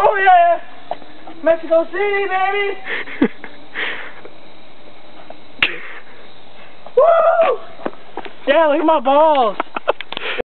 Oh yeah! Mexico City, baby! Woo! Yeah, look at my balls.